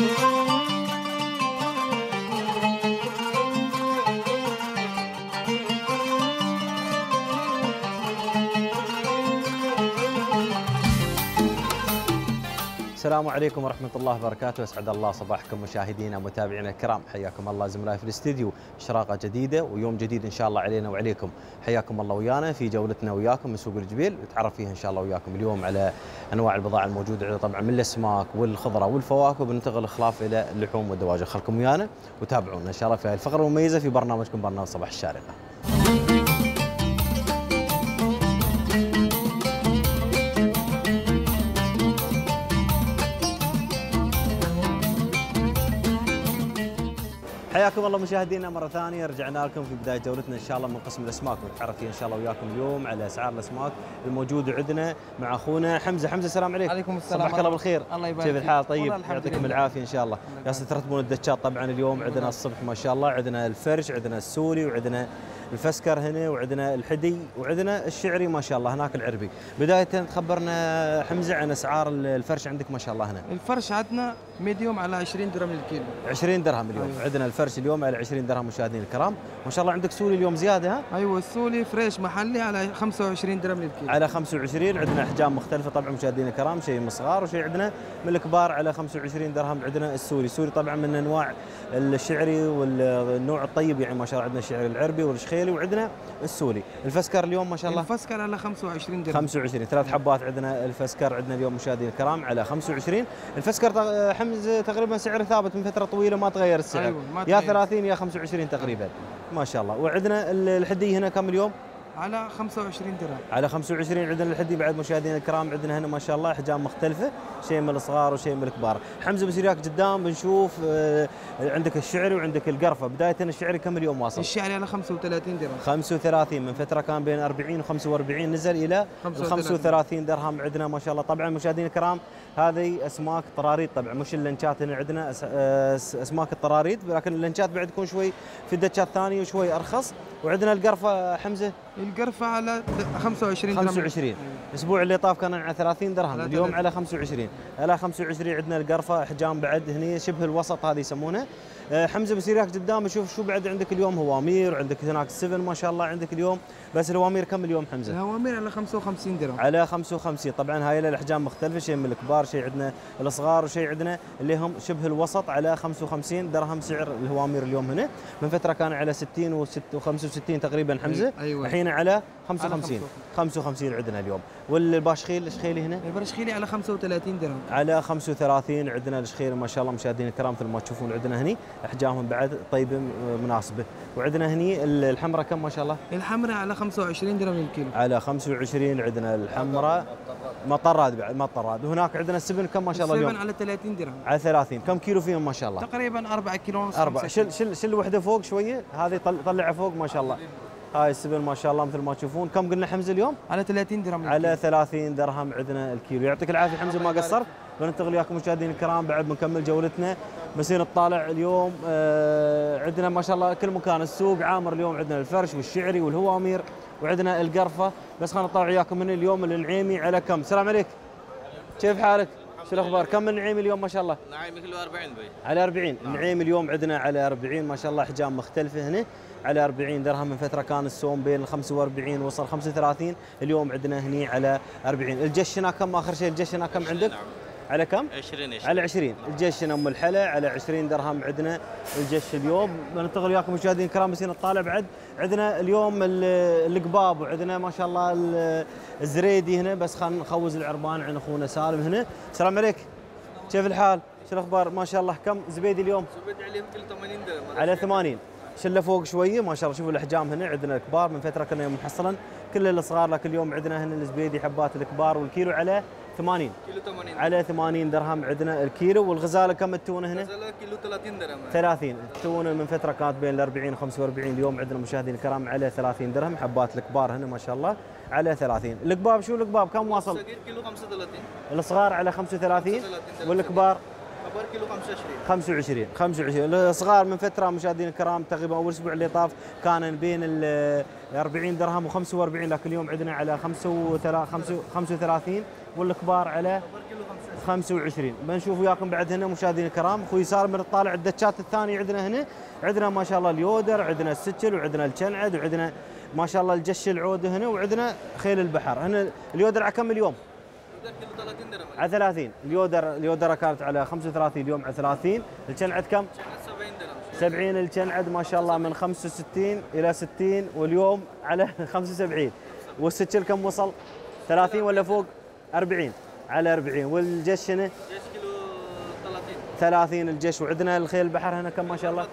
Thank you. السلام عليكم ورحمة الله وبركاته، أسعد الله صباحكم مشاهدينا ومتابعينا الكرام، حياكم الله زملائي في الاستديو، إشراقة جديدة ويوم جديد إن شاء الله علينا وعليكم، حياكم الله ويانا في جولتنا وياكم من سوق الجبيل، نتعرف فيها إن شاء الله وياكم اليوم على أنواع البضائع الموجودة طبعا من الأسماك والخضرة والفواكه وبننتقل الخلاف إلى اللحوم والدواجن، خلكم ويانا وتابعونا إن شاء الله في هذه الفقرة المميزة في برنامجكم برنامج صباح الشارقة. حياكم الله مشاهدينا مرة ثانية. رجعنا لكم في بداية جولتنا. إن شاء الله من قسم الأسماك ونتعرف فيها إن شاء الله وياكم اليوم على أسعار الأسماك الموجوده عندنا مع أخونا حمزة. حمزة السلام عليكم عليكم السلام صباحك الله بالخير. الله يبارك كيف. الحال؟ طيب يعطيكم. العافية إن شاء الله. جالسين ترتبون الدشات طبعا اليوم. عندنا الصبح ما شاء الله عندنا الفرش عندنا السوري وعندنا الفسكر هنا وعندنا الحدي وعندنا الشعري ما شاء الله هناك العربي. بداية تخبرنا حمزة عن أسعار الفرش عندك ما شاء الله هنا. الفرش عندنا ميديوم على 20 درهم للكيلو. 20 درهم اليوم. أيوة. عندنا الفرش اليوم على 20 درهم مشاهدينا الكرام. ما شاء الله عندك صولي اليوم زيادة ها؟ أيوه الصولي fresh محلي على 25 درهم للكيلو. على 25 عندنا احجام مختلفة طبعا مشاهدينا الكرام شيء من صغار وشيء عندنا من الكبار على 25 درهم عندنا الصولي الصولي طبعا من أنواع الشعري والنوع الطيب يعني ما شاء الله عندنا الشعري العربي والشخيلي وعندنا الصولي الفسكر اليوم ما شاء الله الفسكر على 25 درهم. 25 ثلاث حبات عندنا الفسكر عندنا اليوم مشاهدينا الكرام على 25 الفسكر حمز تقريبا سعره ثابت من فترة طويلة ما تغير السعر. أيوة، ما يا تغير. 30 يا 25 تقريبا. ما شاء الله. وعندنا ال- الحدي هنا كم اليوم؟ على 25 درهم. على 25 عندنا الحدي بعد مشاهدينا الكرام عندنا هنا ما شاء الله احجام مختلفة شيء من الصغار وشيء من الكبار. حمزة بصير وياك قدام بنشوف آه، عندك الشعري وعندك القرفة. بداية الشعري كم اليوم واصل؟ الشعري على 35 درهم. 35 من فترة كان بين 40 و 45 نزل إلى 35. 35 درهم عندنا ما شاء الله. طبعا مشاهدينا الكرام هذه أسماك طراريد طبعا مش اللنشات هنا عندنا أس- أسماك الطراريد لكن اللنشات بعد تكون شوي في الدتشات ثانية وشوي أرخص. وعندنا القرفة حمزة؟ القرفه على 25 درهم. 25 الأسبوع اللي طاف كان على 30 درهم اليوم 30. على 25 على 25 عندنا القرفة احجام بعد هني شبه الوسط هذه يسمونه. آه، حمزة بصير ياك قدام شوف شو بعد عندك اليوم. هوامير وعندك هناك السفن ما شاء الله عندك اليوم. بس الهوامير كم اليوم حمزة؟ الهوامير على 55 درهم. على 55 طبعا هاي الأحجام مختلفة شيء من الكبار شيء عندنا الصغار وشيء عندنا اللي هم شبه الوسط على 55 درهم سعر الهوامير اليوم هنا. من فترة كان على 60 و65 تقريبا حمزة. أيوة. على 55. 55 55 عندنا اليوم. والباشخيل الشخيلي هنا؟ البرشخيلي على 35 درهم. على 35 عندنا الشخير ما شاء الله مشاهدينا الكرام مثل ما تشوفون عندنا هني إحجامهم بعد طيبه مناسبة. وعندنا هني ال- الحمراء كم ما شاء الله؟ الحمراء على 25 درهم للكيلو. على 25 عندنا الحمراء مطرات بعد مطرات. وهناك عندنا السبن كم ما شاء الله السبن اليوم على 30 درهم. على 30 كم كيلو فيهم ما شاء الله؟ تقريبا 4 كيلو ونص أربعة. خمسة شل شل شل وحدة فوق شوية؟ هذه طل- طلعها فوق ما شاء الله. هاي السبن ما شاء الله مثل ما تشوفون. كم قلنا حمزه اليوم؟ على 30 درهم على 30 درهم عندنا الكيلو. يعطيك العافية حمزه ما قصرت. بننتقل وياكم مشاهدينا الكرام بعد بنكمل جولتنا. بنصير نطالع اليوم آه عندنا ما شاء الله كل مكان السوق عامر اليوم عندنا الفرش والشعري والهوامير وعندنا القرفة. بس خلينا نطالع وياكم من اليوم النعيمي على كم؟ السلام عليك. كيف حالك؟ شو الأخبار؟ كم النعيمي اليوم ما شاء الله؟ نعم كيلو 40 بي على 40 النعيم اليوم عندنا على 40 ما شاء الله احجام مختلفة هنا. على 40 درهم من فترة كان السوم بين ال 45 وصل 35 اليوم عندنا هني على 40 الجشنا كم؟ آخر شيء الجشنا كم عندك؟ على كم؟ 20 20 على 20 الجشنا أم الحلا على 20 درهم عندنا الجش اليوم. بننتقل وياكم مشاهدينا الكرام بس نطالع بعد. عندنا اليوم ال- القباب وعندنا ما شاء الله ال- الزريدي هنا. بس خلينا نخوز العربان عند أخونا سالم هنا. السلام عليك. كيف الحال؟ شو الأخبار؟ ما شاء الله. كم؟ زبيدي اليوم؟ زبد عليهم كل 80 درهم. على 80 شلة فوق شوية ما شاء الله. شوفوا الأحجام هنا عندنا الكبار من فترة كنا يوم محصلا كل الصغار لكن اليوم عندنا هنا الزبيدي حبات الكبار والكيلو على 80 كيلو 80 على 80 درهم عندنا الكيلو. والغزالة كم التونه هنا؟ نزل كيلو 30 درهم. 30 التونه من فترة كانت بين ال 40 و 45 اليوم عندنا مشاهدين الكرام على 30 درهم. حبات الكبار هنا ما شاء الله على 30 الكباب شو الكباب؟ كم واصل؟ صغير كيلو 35 الصغار على 35 35 والكبار؟ كبر كيلو 25 25 25 الصغار من فترة مشاهدينا الكرام تقريبا أول أسبوع اللي طاف كان بين ال 40 درهم و45 لكن اليوم عندنا على 35 35 والكبار على كبر كيلو 25 بنشوف وياكم بعد هنا مشاهدينا الكرام. أخوي يسار من طالع الدشات الثاني عندنا هنا. عندنا ما شاء الله اليودر عندنا السجل وعندنا الكنعد وعندنا ما شاء الله الجش العود هنا وعندنا خيل البحر. هنا اليودر على كم اليوم؟ 30 درهم على 30 اليودر اليودره كانت على 35 اليوم على 30 الكنعد كم؟ 70 درهم 70 الشنعد ما شاء الله من 65 إلى 60 واليوم على 75 والسكر كم وصل؟ 30 ولا فوق؟ 40 على 40 والجش شنو؟ جش كيلو 30 30 الجش وعندنا الخيل البحر هنا كم ما شاء الله؟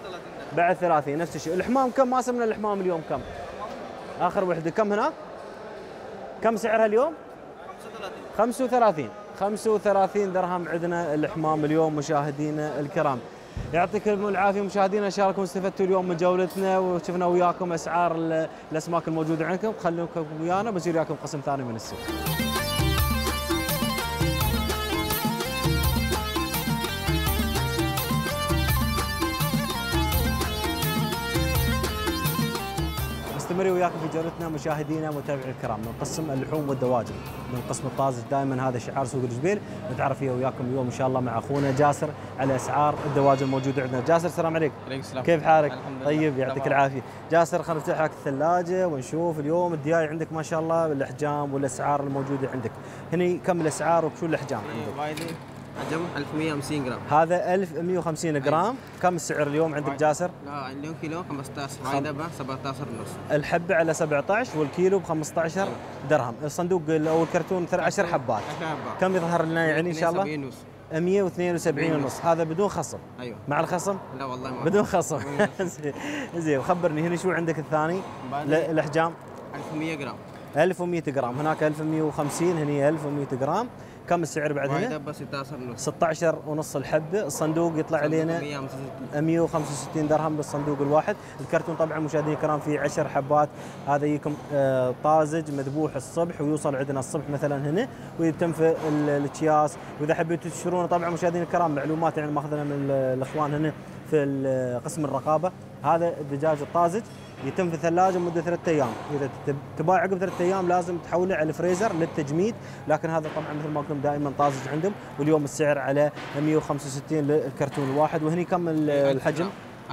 بعد 30 نفس الشيء الحمام كم ما سمنا الحمام اليوم كم؟ آخر وحدة كم هناك؟ كم سعرها اليوم؟ 35 35 35 درهم عندنا الحمام اليوم مشاهدينا الكرام. يعطيكم العافية مشاهدينا ان شاء الله استفدتوا اليوم من جولتنا وشفنا وياكم أسعار ال- الأسماك الموجودة عندكم. خلوكم ويانا بصير وياكم قسم ثاني من السوق. مستمرين وياكم في جولتنا مشاهدينا متابعي الكرام من قسم اللحوم والدواجن. من قسم الطازج دائما هذا شعار سوق الجبيل نتعرف فيه وياكم اليوم إن شاء الله مع أخونا جاسر على أسعار الدواجن الموجوده عندنا. جاسر السلام عليكم عليكم السلام. كيف حالك؟ الحمد. طيب يعطيك. العافية. جاسر خلينا نفتح لك الثلاجة ونشوف اليوم الدياي عندك ما شاء الله الأحجام والأسعار الموجودة عندك. هني كم الأسعار وشو الأحجام عندك؟ وايدي حجم 1150 جرام. هذا 1150 جرام. كم السعر اليوم عندك. جاسر؟ لا عندهم كيلو 15 وايدة ب 17 ونص الحبة على 17 والكيلو ب 15 درهم. الصندوق أو الكرتون 10 حبات. 10 حبات كم يظهر لنا يعني إن شاء الله؟ 72 ونص 172 ونص. هذا بدون خصم. أيوه. مع الخصم؟ لا والله ما. بدون خصم. زين. خبرني هنا شو عندك الثاني؟ الأحجام؟ 1100 جرام. 1100 جرام. هناك 1150 هني 1100 جرام. كم السعر بعد هنا؟ ب 16 ونص 16 ونص الحبه الصندوق يطلع علينا 165 165 درهم بالصندوق الواحد. الكرتون طبعا مشاهدينا الكرام فيه 10 حبات. هذا يجيكم آه، طازج مذبوح الصبح ويوصل عندنا الصبح مثلا هنا ويتم في ال- الأكياس. وإذا حبيتوا تشترونه طبعا مشاهدينا الكرام معلومات يعني ماخذنا من ال- الأخوان هنا في قسم الرقابة. هذا الدجاج الطازج. يتم في الثلاجة مدة ثلاثة أيام، إذا تب- تباع عقب ثلاثة أيام لازم تحوله على الفريزر للتجميد، لكن هذا طبعا مثل ما قلنا دائما طازج عندهم، واليوم السعر على 165 للكرتون الواحد، وهني كم ال- الحجم؟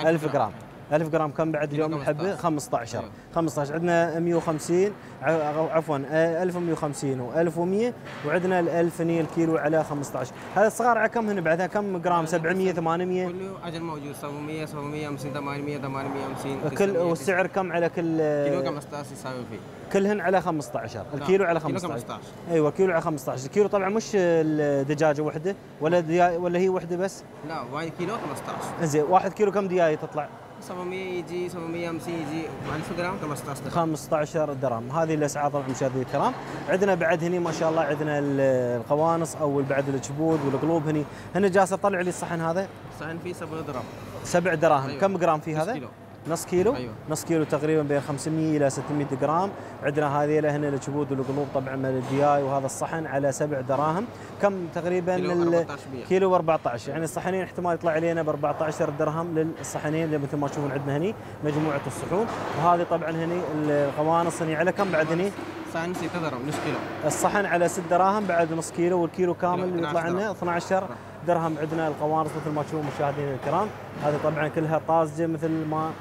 1000 جرام. 1000 جرام كم بعد اليوم الحبه 15 أيوة. 15 عندنا 150 ع- عفوا آه، 1150 و1100 وعندنا ال 1000 هني الكيلو على 15 هذا الصغار على كم هنا بعدها؟ كم جرام؟ 700 800 كله أجل موجود. 700 750 800 850 كل 900. والسعر كم على كل كيلو 15 يساوي فيه؟ كلهن على 15 الكيلو على كيلو 15 15 أيوه كيلو على 15 الكيلو طبعا مش الدجاجة وحدة ولا ديا ولا هي وحدة بس؟ لا وايد كيلو 15 زين واحد كيلو كم دياية تطلع؟ 700 يجي 750 يجي 1000 جرام 15 درهم. 15 درهم. هذه الأسعار طبعا مشاهدينا الكرام. عندنا بعد هني ما شاء الله عندنا ال- القوانص أو بعد الجبود والقلوب هني. هنا جالس طلع لي الصحن هذا؟ صحن فيه 7 درهم. سبع دراهم. أيوة. كم جرام في نص هذا؟ كيلو. نص كيلو. أيوة. نص كيلو تقريبا بين 500 إلى 600 جرام. عندنا هذه هنا الجبود والقلوب طبعا من الدياي وهذا الصحن على سبع دراهم. كم تقريبا كيلو ال- 14 بيع. كيلو ب 14 يعني الصحنين احتمال يطلع علينا ب 14 درهم للصحنين اللي مثل ما تشوفون عندنا هني مجموعة الصحون. وهذه طبعا هني القوانص هني. على كم بعد هني؟ صحن 6 درهم نص كيلو. الصحن على 6 دراهم بعد نص كيلو والكيلو كامل يطلع 12 لنا 12 درهم عندنا القوانص مثل ما تشوفون مشاهدينا الكرام. هذه طبعا كلها طازجة مثل ما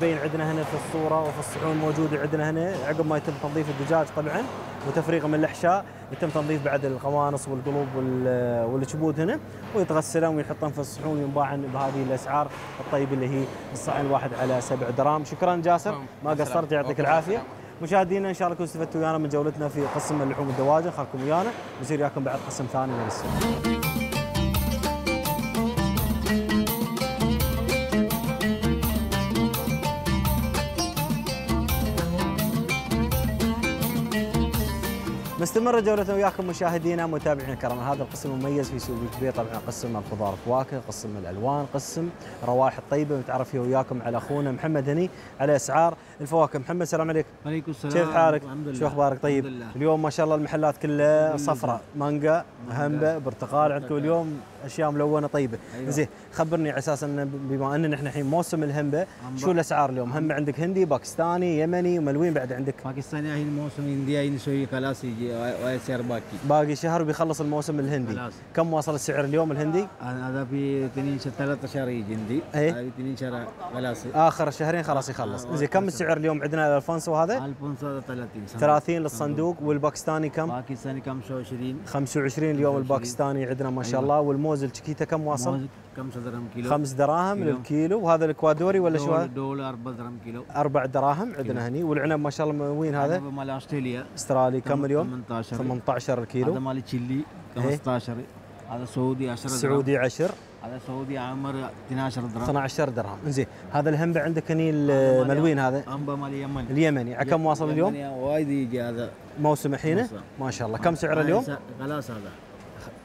تبين عندنا هنا في الصورة وفي الصحون موجوده عندنا هنا عقب ما يتم تنظيف الدجاج طبعا وتفريغه من الأحشاء يتم تنظيف بعد القوانص والقلوب وال- والجبود هنا ويتغسلون ويحطون في الصحون وينباعن بهذه الأسعار الطيبه اللي هي الصحن الواحد على 7 درهم شكرا جاسر. ما. قصرت يعطيك. العافية. مشاهدينا إن شاء الله كنتوا استفدتوا ويانا من جولتنا في قسم اللحوم والدواجن خلكم ويانا نصير وياكم بعد قسم ثاني من السوق مستمرة جولتنا وياكم مشاهدينا متابعينا الكرام. هذا القسم المميز في سوق الكبير. طبعا قسم الخضار والفواكه قسم الألوان قسم الروائح الطيبه متعرف فيه وياكم على أخونا محمد هني على أسعار الفواكه. محمد السلام عليك وعليكم السلام. كيف حالك؟ الحمد لله. شو أخبارك؟ طيب. اليوم ما شاء الله المحلات كلها صفراء مانجا هنبه برتقال. عندكم اليوم أشياء ملونة طيبة. أيوة. زين خبرني على أساس إن بما ان نحن الحين موسم الهمبه شو الأسعار اليوم؟ همبه عندك هندي باكستاني يمني وملوين بعد عندك؟ باكستاني هي الموسم هندي هي نسوي خلاص سي ويسير باقي. باقي شهر وبيخلص الموسم الهندي. خلاص. كم وصل السعر اليوم الهندي؟ هذا في اثنين شهر ثلاثة شهر يجي إيه. هذا اثنين شهر خلاص. آخر شهرين خلاص يخلص. زين كم السعر اليوم عندنا الالفونسو هذا؟ 1530 30 للصندوق. والباكستاني كم؟ باكستاني 25 25 اليوم الباكستاني عندنا ما شاء الله. والموز الشكيتا كم واصل؟ موز 5 درهم كيلو؟ خمس دراهم كيلو. للكيلو. وهذا الإكوادوري ولا شو هذا؟ دول 4 درهم كيلو. أربع دراهم عندنا هني. والعنب ما شاء الله وين هذا؟ هذا مال أستراليا. أسترالي كم اليوم؟ 18 18 هذا الكيلو مال تشيلي. إيه. 15 هذا سعودي 10 درهم. السعودي 10 هذا سعودي عمر 12 درهم. 12 درهم. زين هذا الهمبة عندك هني هذا الملوين هذا. أنبا مال اليمن اليمني. على كم واصل اليوم؟ وايد يجي هذا. موسم الحين. ما شاء الله. كم سعر اليوم؟ خلاص هذا.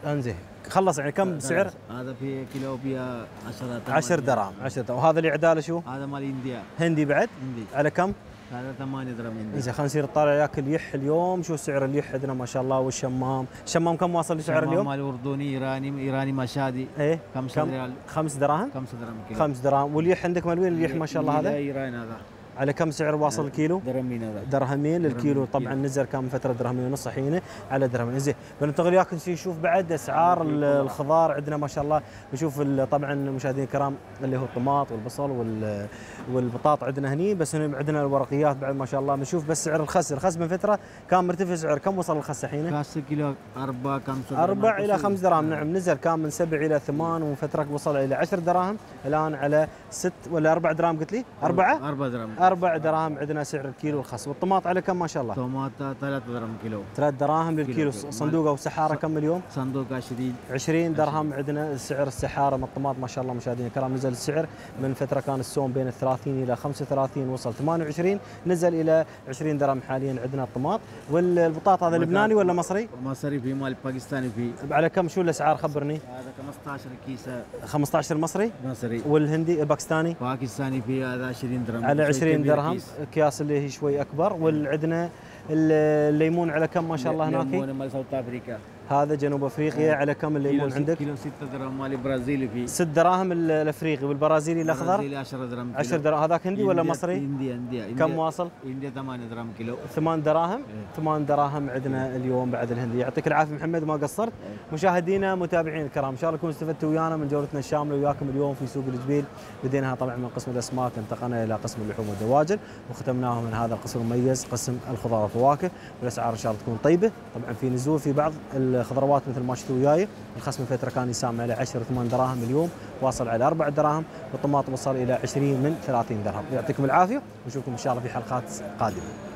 انزين خلص يعني كم سعر؟ هذا في كيلو فيها 10 10 درهم 10 درهم وهذا اللي عداله شو؟ هذا مال إنديا. هندي بعد؟ هندي. على كم؟ هذا 8 درهم هندي. زين خلينا نصير نطالع ياكل يح اليوم. شو سعر اليح عندنا ما شاء الله. والشمام؟ الشمام كم واصل لسعر اليوم؟ مال أردني إيراني إيراني مشادي. إيه خمسة كم؟ ريال. خمس دراهم؟ 5 درهم كيلو. خمس دراهم. واليح عندك ملوين اليح ما شاء الله هذا؟ إيران هذا. على كم سعر واصل الكيلو؟ درهمين هذا. درهمين للكيلو طبعا نزل كان من فترة درهمين ونص الحين على درهمين. زين بننتقل وياكم نشوف بعد أسعار ال- الخضار عندنا ما شاء الله. نشوف طبعا المشاهدين الكرام اللي هو الطماط والبصل وال والبطاط عندنا هني. بس هنا عندنا الورقيات بعد ما شاء الله. بنشوف بس سعر الخس. الخس من فترة كان مرتفع سعر. كم وصل الخس الحين؟ كاس كيلو 4 5 أربع إلى خمس دراهم. نعم نزل كان من سبع إلى ثمان ومن فترة وصل إلى عشر دراهم. الآن على ست ولا أربع دراهم قلت لي؟ أربعة؟ 4 درهم أربع دراهم عندنا سعر الكيلو الخس والطماط على كم ما شاء الله؟ طماطة 3 درهم كيلو. ثلاث دراهم للكيلو كيلو. صندوق أو سحارة كم اليوم؟ صندوق 20 20 درهم عندنا سعر السحارة من الطماط ما شاء الله مشاهدينا الكرام نزل السعر من فترة كان السوم بين ال 30 إلى 35 وصل 28 نزل إلى 20 درهم حاليا عندنا الطماط. والبطاط هذا لبناني ولا مصري؟ مصري في مال باكستاني في. على كم؟ شو الأسعار؟ خبرني؟ هذا 15 كيسة. 15 مصري؟ مصري. والهندي؟ الباكستاني باكستاني في هذا 20 درهم. على شوي 20 كبير درهم. اكياس اللي هي شوي أكبر وعندنا الليمون على كم؟ ما شاء الله هناك. ليمون مال South Africa. هذا جنوب أفريقيا على كم الليمون كيلو عندك؟ كيلو 6 درهم مال برازيلي في 6 دراهم ال- الأفريقي والبرازيلي الأخضر؟ برازيلي 10 درهم 10 دراهم هذاك هندي ولا مصري؟ India India كم واصل؟ India 8 درهم كيلو. 8 دراهم؟ 8 دراهم عندنا اليوم بعد الهندي يعطيك العافية محمد ما قصرت. مشاهدينا متابعين الكرام إن شاء الله تكونوا استفدتوا ويانا من جولتنا الشاملة وياكم اليوم في سوق الجبيل. بديناها طبعا من قسم الأسماك انتقلنا إلى قسم اللحوم والدواجن وختمناها من هذا القسم المميز قسم الخضار والفواكه. والأسعار إن شاء الله تكون طيبة. طبعا في نزول في بعض الخضروات مثل ما شفتوا وياي الخصم فترة كان يسامع على 10 8 دراهم اليوم واصل على 4 دراهم والطماطم وصل إلى 20 من 30 درهم. يعطيكم العافية ونشوفكم إن شاء الله في حلقات قادمة.